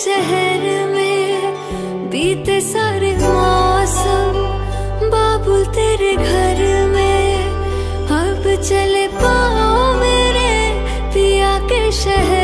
शहर में बीते सारे मौसम, बाबुल तेरे घर में। अब चले पाओ मेरे पिया के शहर